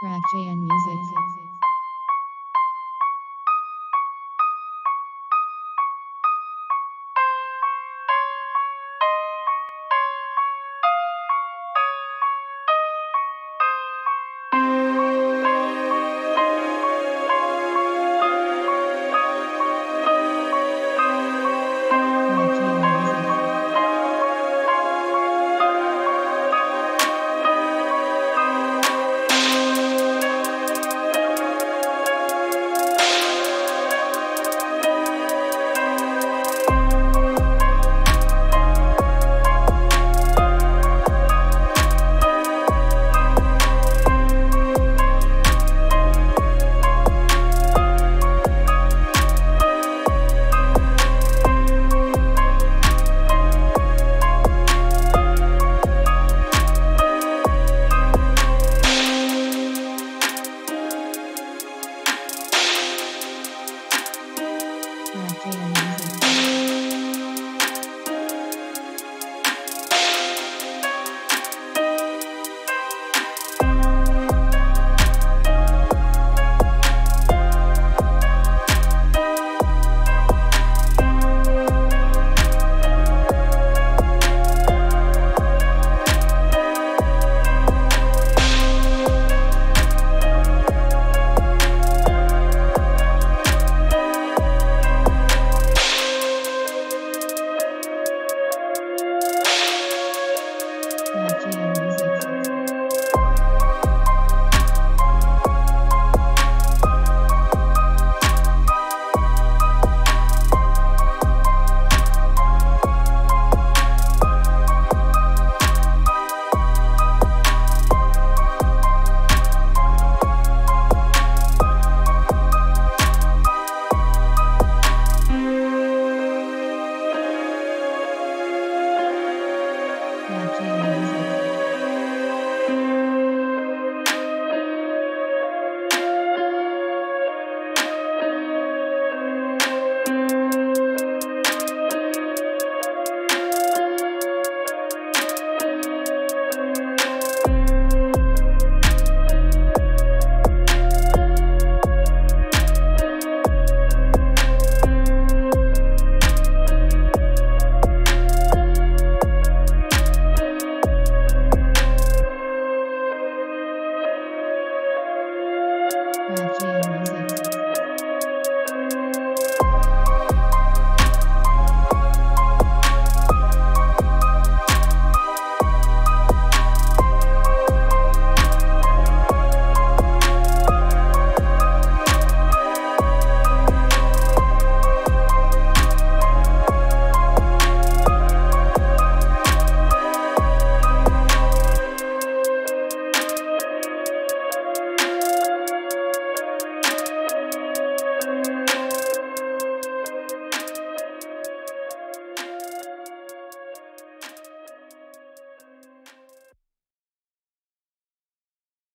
Rack JN Music. JN Music. Rack JN